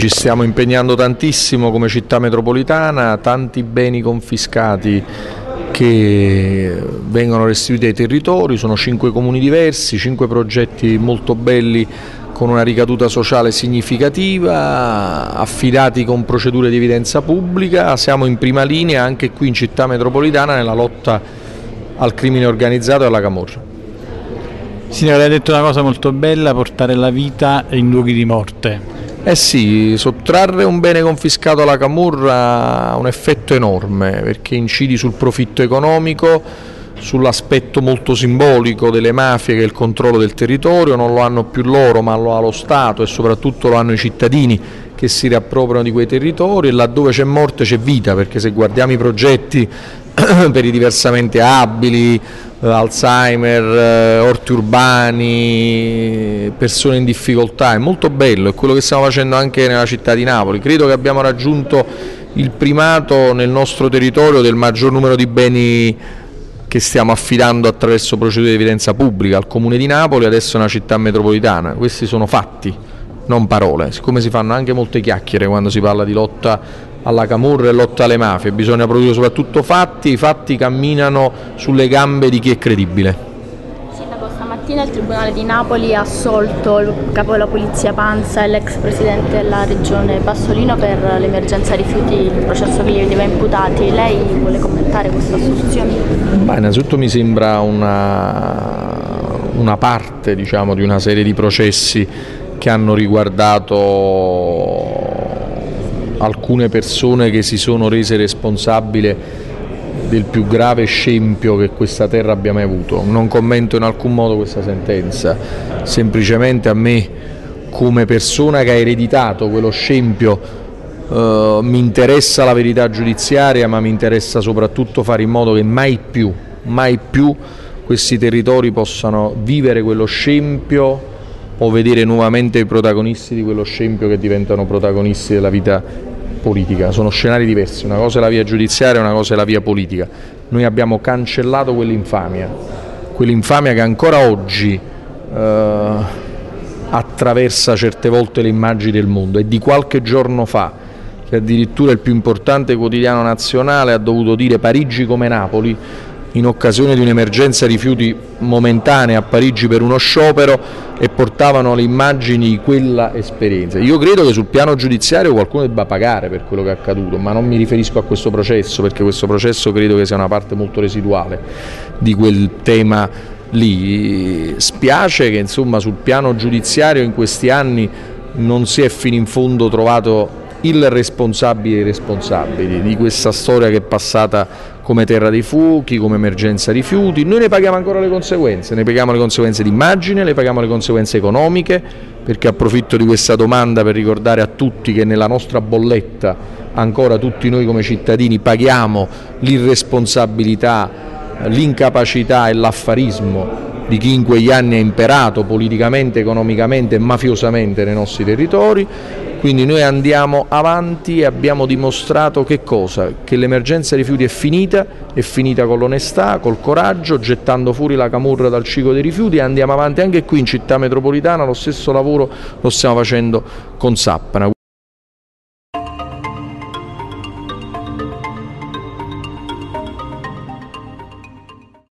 Ci stiamo impegnando tantissimo come città metropolitana, tanti beni confiscati che vengono restituiti ai territori, sono cinque comuni diversi, cinque progetti molto belli con una ricaduta sociale significativa, affidati con procedure di evidenza pubblica, siamo in prima linea anche qui in città metropolitana nella lotta al crimine organizzato e alla camorra. Signore, ha detto una cosa molto bella, portare la vita in luoghi di morte. Eh sì, sottrarre un bene confiscato alla Camurra ha un effetto enorme perché incidi sul profitto economico, sull'aspetto molto simbolico delle mafie che è il controllo del territorio, non lo hanno più loro ma lo ha lo Stato e soprattutto lo hanno i cittadini che si riappropriano di quei territori e laddove c'è morte c'è vita perché se guardiamo i progetti per i diversamente abili, eh, Alzheimer, eh, orti urbani, persone in difficoltà, è molto bello, è quello che stiamo facendo anche nella città di Napoli. Credo che abbiamo raggiunto il primato nel nostro territorio del maggior numero di beni che stiamo affidando attraverso procedure di evidenza pubblica al Comune di Napoli, adesso è una città metropolitana. Questi sono fatti, non parole, siccome si fanno anche molte chiacchiere quando si parla di lotta alla camorra e lotta alle mafie, bisogna produrre soprattutto fatti, i fatti camminano sulle gambe di chi è credibile. Sindaco, stamattina il Tribunale di Napoli ha assolto il capo della Polizia Panza e l'ex presidente della regione Bassolino per l'emergenza rifiuti, il processo che gli veniva imputati. Lei vuole commentare questa assunzione? Beh, innanzitutto mi sembra una, una parte diciamo, di una serie di processi che hanno riguardato alcune persone che si sono rese responsabili del più grave scempio che questa terra abbia mai avuto. Non commento in alcun modo questa sentenza, semplicemente a me come persona che ha ereditato quello scempio eh, mi interessa la verità giudiziaria ma mi interessa soprattutto fare in modo che mai più, mai più questi territori possano vivere quello scempio o vedere nuovamente i protagonisti di quello scempio che diventano protagonisti della vita politica, sono scenari diversi, una cosa è la via giudiziaria una cosa è la via politica. Noi abbiamo cancellato quell'infamia, quell'infamia che ancora oggi eh, attraversa certe volte le immagini del mondo e di qualche giorno fa che addirittura il più importante quotidiano nazionale ha dovuto dire Parigi come Napoli in occasione di un'emergenza rifiuti momentanea a Parigi per uno sciopero e portavano le immagini di quella esperienza. Io credo che sul piano giudiziario qualcuno debba pagare per quello che è accaduto, ma non mi riferisco a questo processo perché questo processo credo che sia una parte molto residuale di quel tema lì. Spiace che insomma sul piano giudiziario in questi anni non si è fino in fondo trovato il responsabile e i responsabili di questa storia che è passata come terra dei fuochi, come emergenza rifiuti. Noi ne paghiamo ancora le conseguenze, ne paghiamo le conseguenze di immagine, ne paghiamo le conseguenze economiche, perché approfitto di questa domanda per ricordare a tutti che nella nostra bolletta ancora tutti noi come cittadini paghiamo l'irresponsabilità, l'incapacità e l'affarismo di chi in quegli anni ha imperato politicamente, economicamente e mafiosamente nei nostri territori quindi noi andiamo avanti e abbiamo dimostrato che cosa? Che l'emergenza rifiuti è finita, è finita con l'onestà, col coraggio, gettando fuori la camurra dal ciclo dei rifiuti e andiamo avanti anche qui in città metropolitana, lo stesso lavoro lo stiamo facendo con Sappana.